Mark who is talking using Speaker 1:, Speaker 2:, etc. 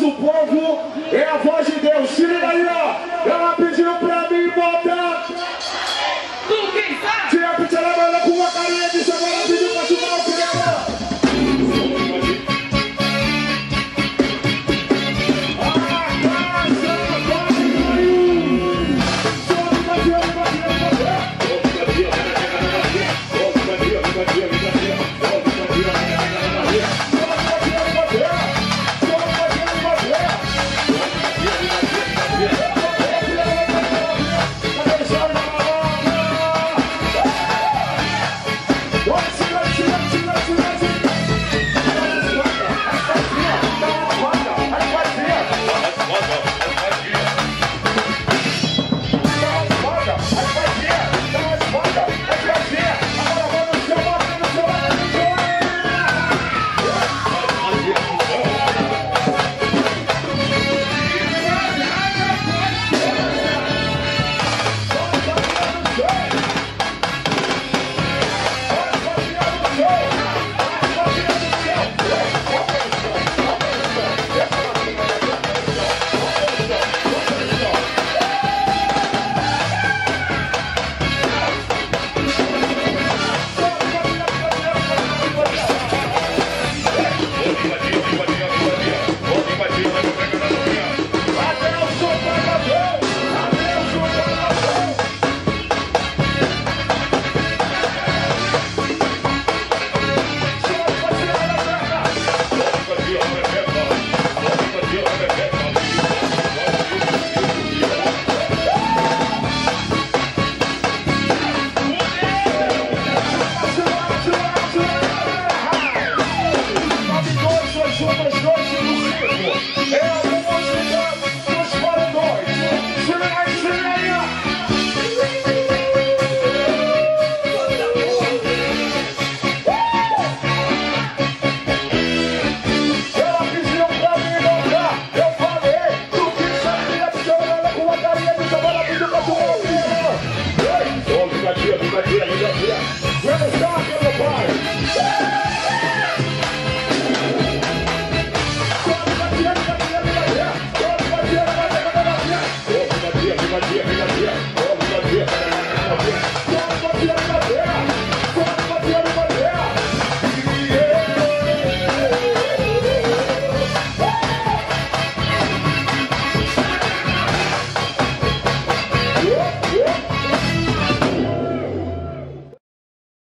Speaker 1: do povo é a voz de Deus. Tira daí ó.